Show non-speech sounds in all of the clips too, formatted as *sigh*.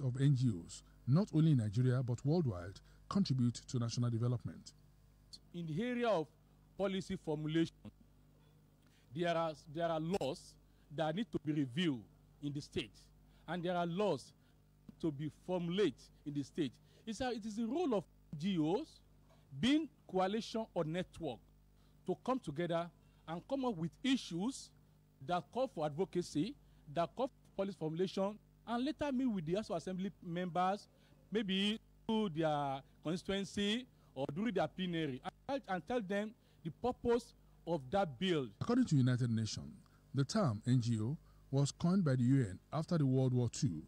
of NGOs, not only in Nigeria but worldwide, contribute to national development. In the area of policy formulation, there are, there are laws that need to be reviewed in the state, and there are laws to be formulated in the state. A, it is the role of NGOs, being coalition or network, to come together and come up with issues that call for advocacy, that call for policy formulation, and later meet with the House of Assembly members, maybe through their constituency or during their plenary, and, and tell them the purpose of that bill. According to United Nations, the term NGO was coined by the UN after the World War II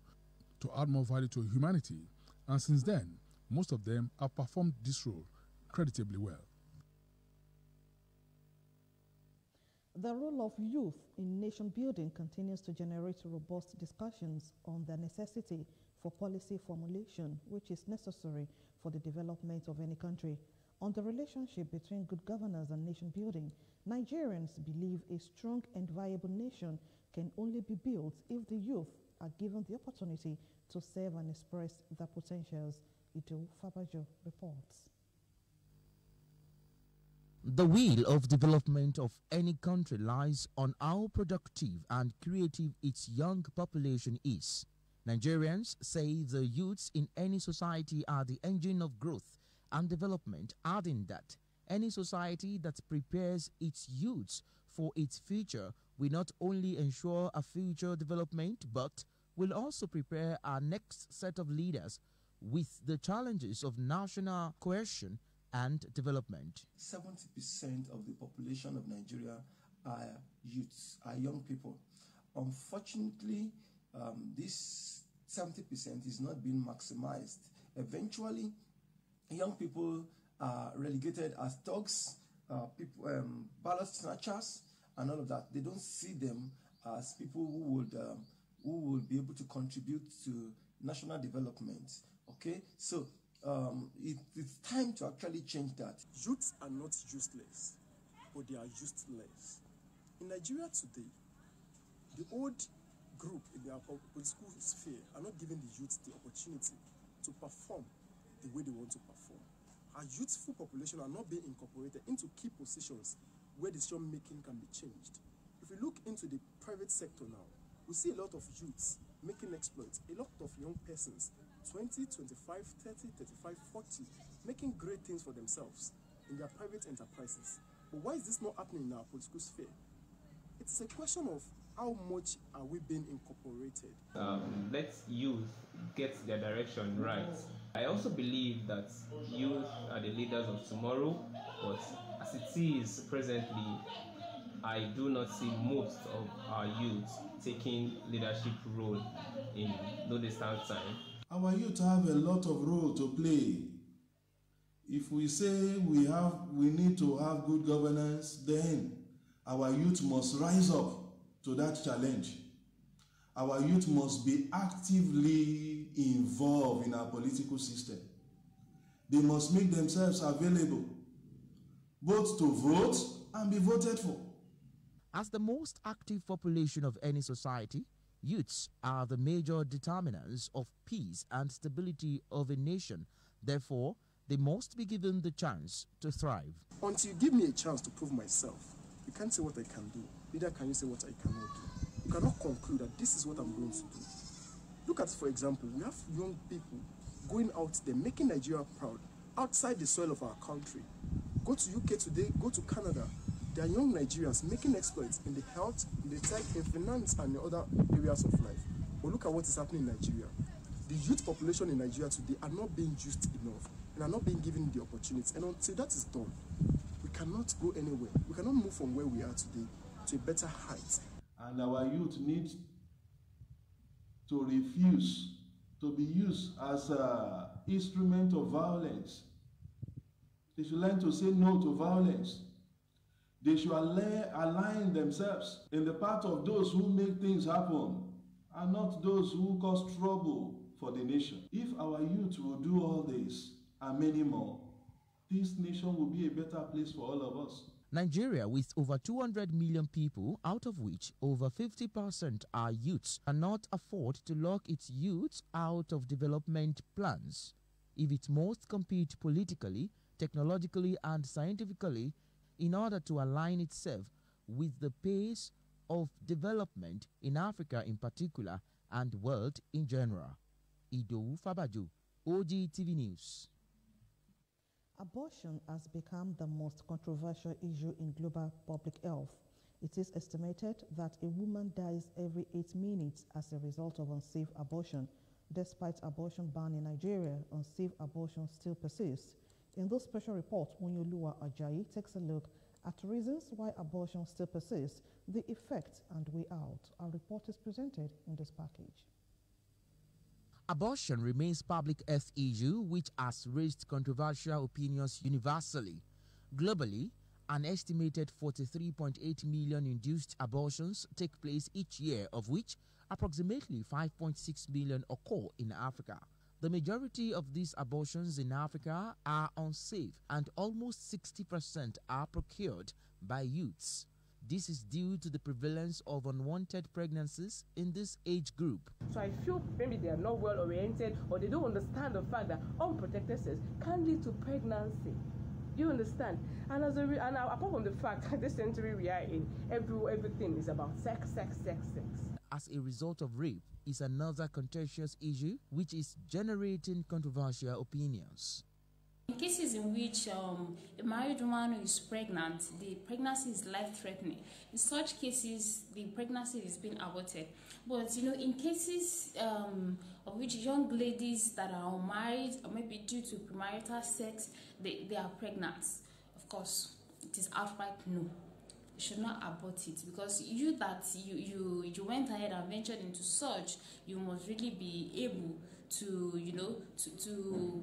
to add more value to humanity, and since then, most of them have performed this role creditably well. The role of youth in nation building continues to generate robust discussions on the necessity for policy formulation, which is necessary for the development of any country. On the relationship between good governance and nation building, Nigerians believe a strong and viable nation can only be built if the youth are given the opportunity to serve and express their potentials. Idowu Fabajo reports. The wheel of development of any country lies on how productive and creative its young population is. Nigerians say the youths in any society are the engine of growth and development, adding that any society that prepares its youths for its future will not only ensure a future development but will also prepare our next set of leaders with the challenges of national cohesion and development. 70% of the population of Nigeria are youths, are young people. Unfortunately, um, this 70% is not being maximized. Eventually, young people are relegated as thugs, uh, people, um, ballot snatchers, and all of that. They don't see them as people who would um, who will be able to contribute to national development. Okay, so um, it, it's time to actually change that. Youths are not useless, but they are useless. In Nigeria today, the old group in the political sphere are not giving the youth the opportunity to perform the way they want to perform. Our youthful population are not being incorporated into key positions where decision making can be changed. If we look into the private sector now, we see a lot of youths making exploits, a lot of young persons 20, 25, 30, 35, 40, making great things for themselves in their private enterprises. But why is this not happening in our political sphere? It's a question of how much are we being incorporated? Um, let youth get their direction right. I also believe that youth are the leaders of tomorrow, but as it is presently, I do not see most of our youth taking leadership role in no distant time. Our youth have a lot of role to play. If we say we have we need to have good governance, then our youth must rise up to that challenge. Our youth must be actively involved in our political system. They must make themselves available both to vote and be voted for. As the most active population of any society, youths are the major determinants of peace and stability of a nation. Therefore, they must be given the chance to thrive. Until you give me a chance to prove myself, you can't say what I can do, neither can you say what I cannot do. You cannot conclude that this is what I'm going to do. Look at, for example, we have young people going out there making Nigeria proud outside the soil of our country. Go to UK today, go to Canada. There are young Nigerians making exploits in the health, in the tech, in finance, and in other areas of life. But look at what is happening in Nigeria. The youth population in Nigeria today are not being used enough and are not being given the opportunity. And until that is done, we cannot go anywhere. We cannot move from where we are today to a better height. And our youth need to refuse to be used as an instrument of violence. They should learn to say no to violence. They should align themselves in the path of those who make things happen and not those who cause trouble for the nation. If our youth will do all this and many more, this nation will be a better place for all of us. Nigeria, with over 200 million people, out of which over 50% are youths, cannot afford to lock its youths out of development plans. If it must compete politically, technologically, and scientifically in order to align itself with the pace of development in Africa in particular and world in general. Idowu Fabajo, OGTV News. Abortion has become the most controversial issue in global public health. It is estimated that a woman dies every eight minutes as a result of unsafe abortion. Despite abortion ban in Nigeria, unsafe abortion still persists. In this special report, Munyolua Ajayi takes a look at reasons why abortion still persists, the effect and way out. Our report is presented in this package. Abortion remains public health issue which has raised controversial opinions universally. Globally, an estimated 43.8 million induced abortions take place each year, of which approximately 5.6 million occur in Africa. The majority of these abortions in Africa are unsafe and almost 60% are procured by youths. This is due to the prevalence of unwanted pregnancies in this age group. So I feel maybe they are not well oriented or they don't understand the fact that unprotected sex can lead to pregnancy. You understand? And as a re- and apart from the fact *laughs* that this century we are in, every everything is about sex, sex, sex, sex. As a result of rape is another contentious issue which is generating controversial opinions. In cases in which um, a married woman is pregnant, the pregnancy is life-threatening. In such cases, the pregnancy is being aborted. But you know, in cases um, of which young ladies that are unmarried or maybe due to premarital sex, they, they are pregnant. Of course, it is outright no. Should not abort it because you that you you you went ahead and ventured into such, you must really be able to you know to, to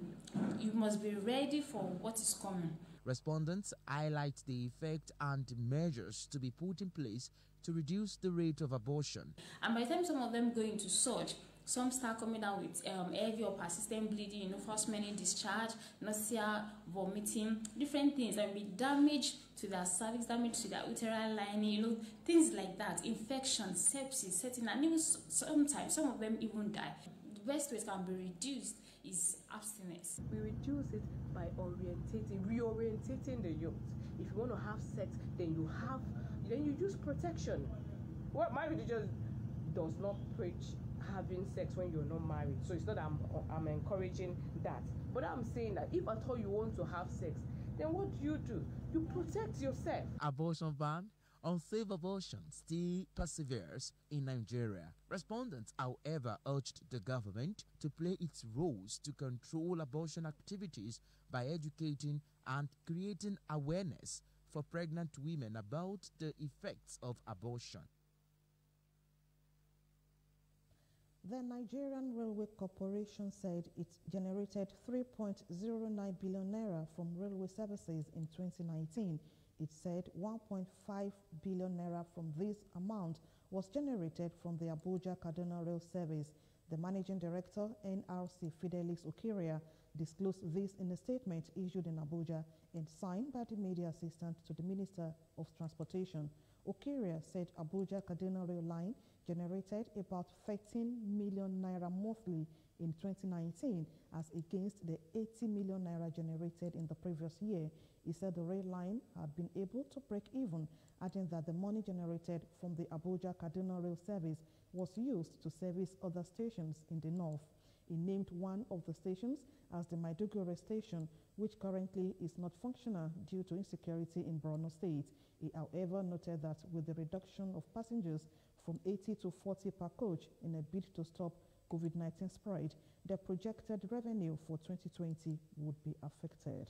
you must be ready for what is coming respondents highlight the effect and measures to be put in place to reduce the rate of abortion. And by the time some of them go into such some start coming down with um, heavy or persistent bleeding, you know, first many discharge, nausea, vomiting, different things, and be damage to their cervix, damage to their uterine lining, you know, things like that, infection, sepsis, setting, and even sometimes some of them even die The best way it can be reduced is abstinence. We reduce it by orientating, reorientating the youth. If you want to have sex, then you have, then you use protection. What my religion does not preach having sex when you're not married. So it's not I'm I'm encouraging that. But I'm saying that if at all you want to have sex, then what do you do? You protect yourself. Abortion ban unsafe abortion still perseveres in Nigeria. Respondents, however, urged the government to play its roles to control abortion activities by educating and creating awareness for pregnant women about the effects of abortion. The Nigerian Railway Corporation said it generated 3.09 billion naira from railway services in 2019 it said 1.5 billion naira from this amount was generated from the Abuja Kaduna Rail Service. The managing director, NRC Fidelis Okhiria, disclosed this in a statement issued in Abuja and signed by the media assistant to the Minister of Transportation. Okhiria said Abuja Kaduna Rail Line generated about 13 million naira monthly in 2019 as against the 80 million naira generated in the previous year. He said the rail line had been able to break even, adding that the money generated from the Abuja Kaduna rail service was used to service other stations in the north. He named one of the stations as the Maiduguri station, which currently is not functional due to insecurity in Borno State. He, however, noted that with the reduction of passengers from 80 to 40 per coach in a bid to stop COVID-19 spread, the projected revenue for 2020 would be affected.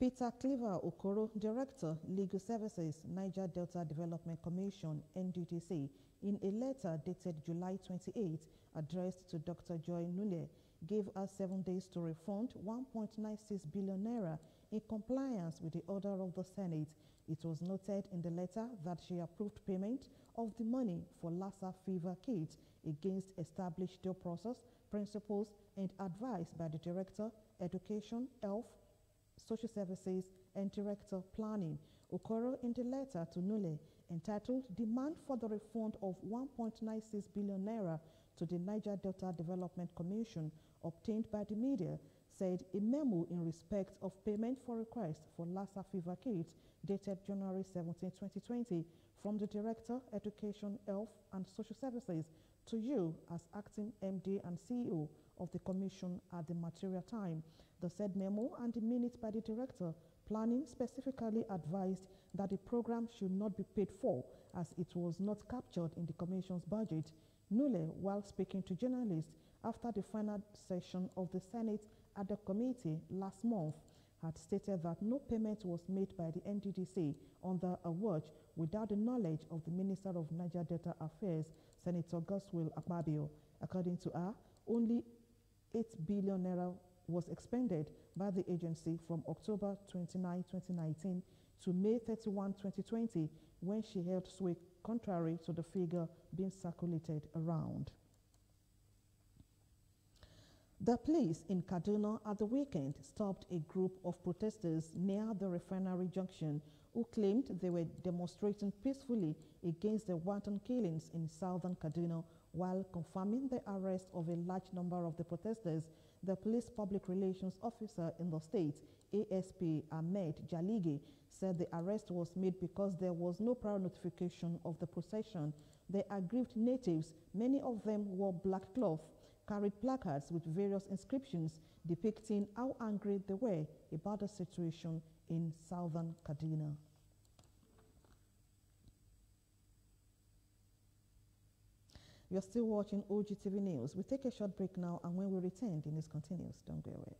Peter Cleaver Okoro, Director, Legal Services, Niger Delta Development Commission, NDDC, in a letter dated July 28, addressed to Dr. Joy Nule, gave us seven days to refund 1.96 billion naira in compliance with the order of the Senate. It was noted in the letter that she approved payment of the money for Lassa fever kits against established due process, principles, and advice by the Director, Education, Health, Social Services and Director Planning. Okoro in the letter to Nule entitled Demand for the Refund of 1.96 billion naira to the Niger Delta Development Commission obtained by the media said a memo in respect of payment for request for Lassa fever kits dated January 17, 2020 from the Director, Education, Health and Social Services to you as acting MD and CEO of the Commission at the material time. The said memo and the minutes by the Director Planning specifically advised that the program should not be paid for as it was not captured in the Commission's budget. Nule, while speaking to journalists after the final session of the Senate at the committee last month, had stated that no payment was made by the NDDC on the watch without the knowledge of the Minister of Niger Delta Affairs, Senator Godswill Akpabio. According to her, only 8 billion naira was expended by the agency from October 29, 2019 to May 31, 2020, when she held sway contrary to the figure being circulated around. The police in Kaduna at the weekend stopped a group of protesters near the refinery junction who claimed they were demonstrating peacefully against the wanton killings in southern Kaduna while confirming the arrest of a large number of the protesters. The police public relations officer in the state, ASP Ahmed Jalige, said the arrest was made because there was no prior notification of the procession. The aggrieved natives, many of them wore black cloth, carried placards with various inscriptions depicting how angry they were about the situation in southern Kaduna. You're still watching OGTV News. We take a short break now, and when we return, the news continues. Don't go away.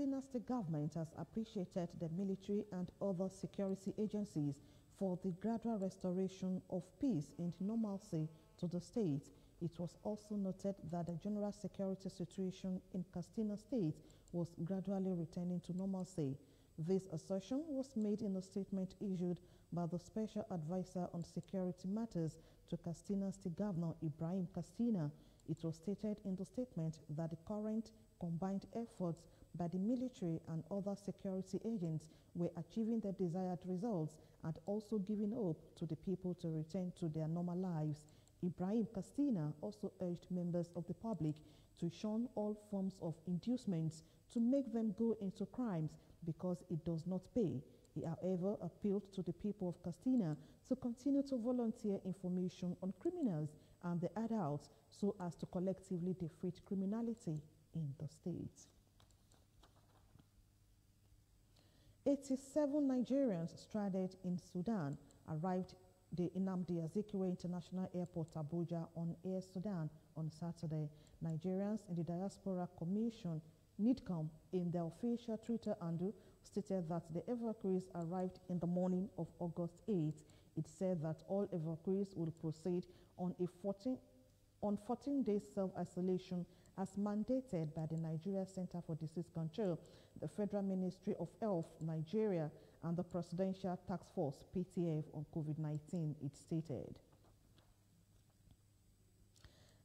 State government has appreciated the military and other security agencies for the gradual restoration of peace and normalcy to the state. It was also noted that the general security situation in Katsina State was gradually returning to normalcy. This assertion was made in a statement issued by the Special Advisor on Security Matters to Katsina State Governor Ibrahim Katsina. It was stated in the statement that the current combined efforts by the military and other security agents were achieving the desired results and also giving hope to the people to return to their normal lives. Ibrahim Katsina also urged members of the public to shun all forms of inducements to make them go into crimes because it does not pay. He, however, appealed to the people of Katsina to continue to volunteer information on criminals and the adults so as to collectively defeat criminality in the state. 87 Nigerians stranded in Sudan arrived the Nnamdi Azikiwe International Airport, Abuja, on Air Sudan on Saturday. Nigerians in the Diaspora Commission, NIDCOM, in their official Twitter handle, stated that the evacuees arrived in the morning of August 8. It said that all evacuees will proceed on a 14 on 14 days self-isolation as mandated by the Nigeria Center for Disease Control, the Federal Ministry of Health, Nigeria, and the Presidential Task Force, PTF, on COVID-19, it stated.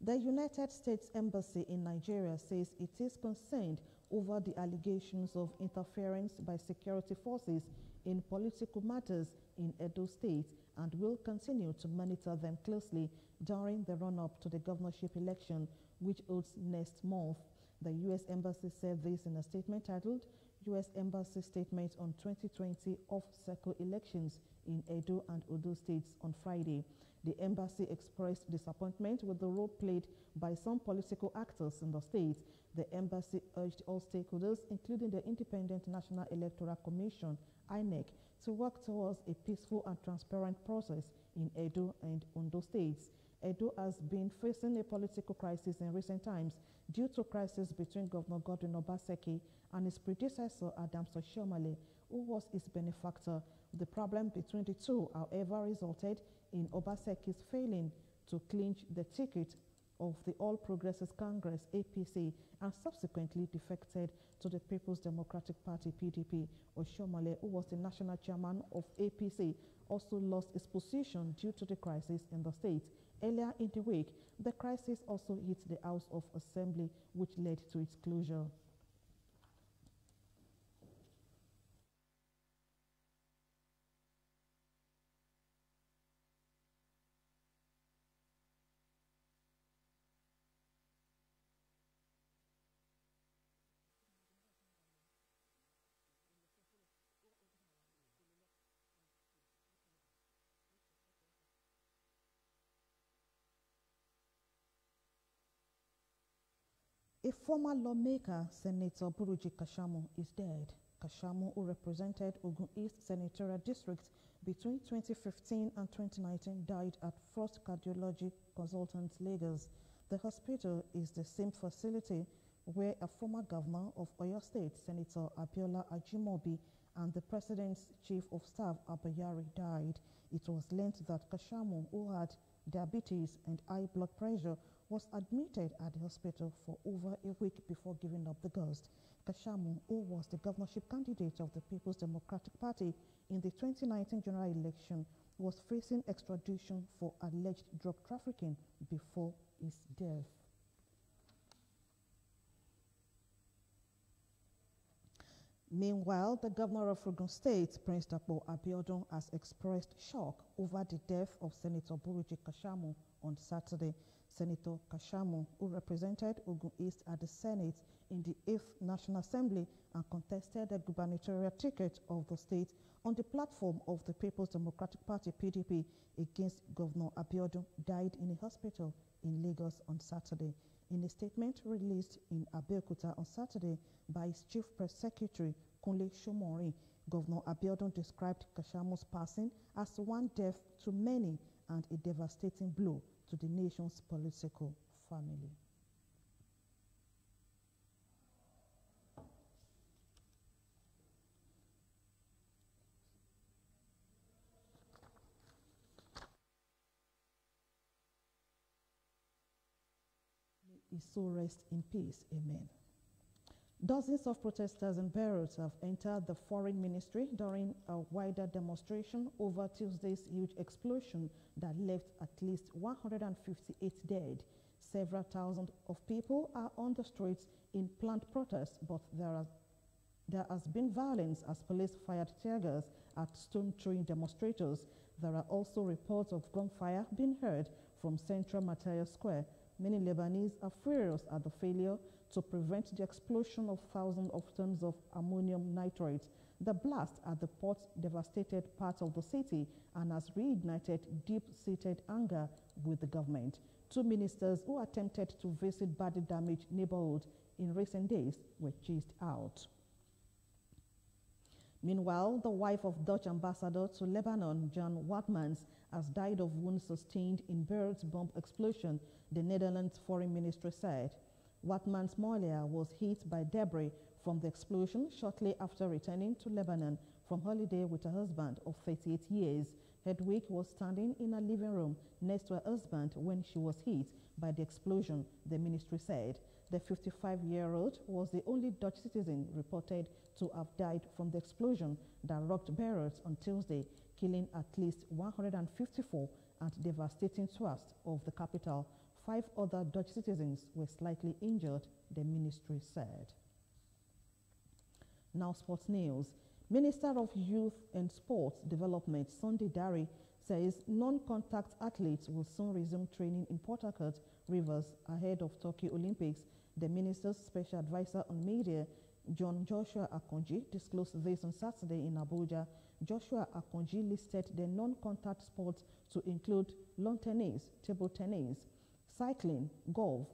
The United States Embassy in Nigeria says it is concerned over the allegations of interference by security forces in political matters in Edo State and will continue to monitor them closely during the run-up to the governorship election, which holds next month. The U.S. Embassy said this in a statement titled U.S. Embassy Statement on 2020 Off-Cycle Elections in Edo and Ondo States on Friday. The embassy expressed disappointment with the role played by some political actors in the state. The embassy urged all stakeholders, including the Independent National Electoral Commission, INEC, to work towards a peaceful and transparent process in Edo and Ondo states. Edo has been facing a political crisis in recent times due to crisis between Governor Godwin Obaseki and his predecessor Adams Oshiomhole, who was his benefactor. The problem between the two, however, resulted in Obaseki's failing to clinch the ticket of the All Progressives Congress APC and subsequently defected to the People's Democratic Party PDP. Oshiomhole, who was the national chairman of APC, also lost his position due to the crisis in the state. Earlier in the week, the crisis also hit the House of Assembly, which led to its closure. A former lawmaker, Senator Buruji Kashamu, is dead. Kashamu, who represented Ogun East Senatorial District between 2015 and 2019, died at First Cardiology Consultants, Lagos. The hospital is the same facility where a former governor of Oyo State, Senator Abiola Ajimobi, and the president's chief of staff, Abba Kyari, died. It was learned that Kashamu, who had diabetes and high blood pressure, was admitted at the hospital for over a week before giving up the ghost. Kashamu, who was the governorship candidate of the People's Democratic Party in the 2019 general election, was facing extradition for alleged drug trafficking before his death. Meanwhile, the governor of Ogun State, Prince Dapo Abiodun, has expressed shock over the death of Senator Buruji Kashamu on Saturday. Senator Kashamu, who represented Ogun East at the Senate in the 8th National Assembly and contested the gubernatorial ticket of the state on the platform of the People's Democratic Party PDP against Governor Abiodun, died in a hospital in Lagos on Saturday. In a statement released in Abeokuta on Saturday by his chief press secretary, Kunle Somorin, Governor Abiodun described Kashamu's passing as one death to many and a devastating blow to the nation's political family. May his soul rest in peace. Amen. Dozens of protesters in Beirut have entered the foreign ministry during a wider demonstration over Tuesday's huge explosion that left at least 158 dead. Several thousand of people are on the streets in planned protests, but there, are, there has been violence as police fired tear gas at stone-throwing demonstrators. There are also reports of gunfire being heard from central Mataya Square. Many Lebanese are furious at the failure to prevent the explosion of thousands of tons of ammonium nitrate. The blast at the port devastated parts of the city and has reignited deep-seated anger with the government. Two ministers who attempted to visit badly damaged neighborhoods in recent days were chased out. Meanwhile, the wife of Dutch ambassador to Lebanon, Jan Waltmans, has died of wounds sustained in Beirut's bomb explosion, the Netherlands Foreign Ministry said. Waltmans-Molier was hit by debris from the explosion shortly after returning to Lebanon from holiday with her husband of 38 years. Hedwig was standing in a living room next to her husband when she was hit by the explosion, the ministry said. The 55-year-old was the only Dutch citizen reported to have died from the explosion that rocked Beirut on Tuesday, killing at least 154 and devastating swaths of the capital. Five other Dutch citizens were slightly injured, the ministry said. Now, sports news. Minister of Youth and Sports Development, Sunday Dare, says non-contact athletes will soon resume training in Port Harcourt, Rivers, ahead of Tokyo Olympics. The minister's special advisor on media, John Joshua Akanji, disclosed this on Saturday in Abuja. Joshua Akanji listed the non-contact sports to include lawn tennis, table tennis, cycling, golf,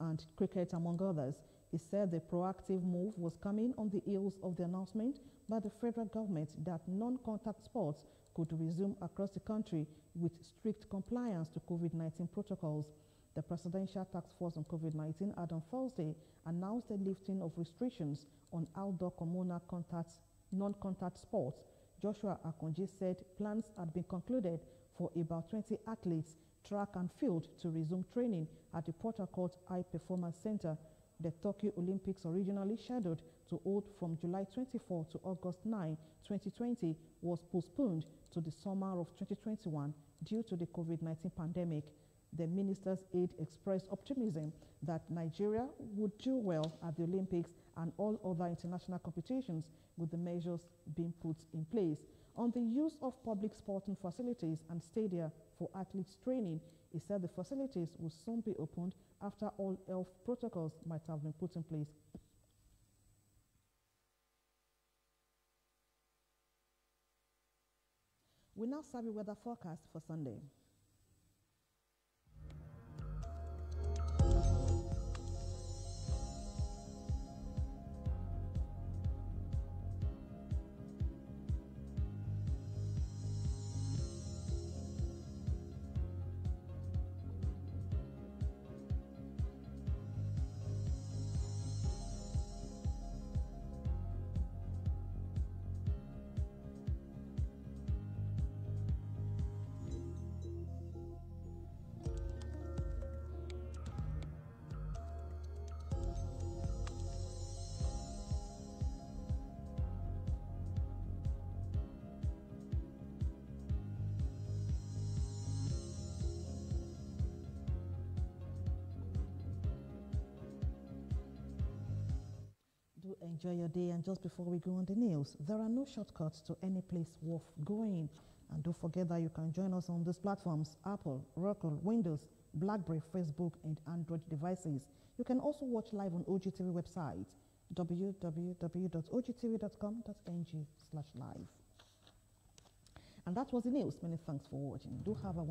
and cricket, among others. He said the proactive move was coming on the heels of the announcement by the federal government that non-contact sports could resume across the country with strict compliance to COVID-19 protocols. The Presidential Task Force on COVID-19 had on Thursday announced the lifting of restrictions on outdoor communal contact, non-contact sports. Joshua Akanji said plans had been concluded for about 20 athletes, track and field to resume training at the Port Harcourt High Performance Center. The Tokyo Olympics originally scheduled to hold from July 24 to August 9, 2020 was postponed to the summer of 2021 due to the COVID-19 pandemic. The minister's aide expressed optimism that Nigeria would do well at the Olympics and all other international competitions with the measures being put in place. On the use of public sporting facilities and stadia for athletes training, he said the facilities will soon be opened after all health protocols might have been put in place. We now serve you weather forecast for Sunday. Enjoy your day. And just before we go on the news, there are no shortcuts to any place worth going. And don't forget that you can join us on these platforms Apple, Roku, Windows, Blackberry, Facebook, and Android devices. You can also watch live on OGTV website www.ogtv.com.ng slash live. And that was the news. Many thanks for watching. Do have a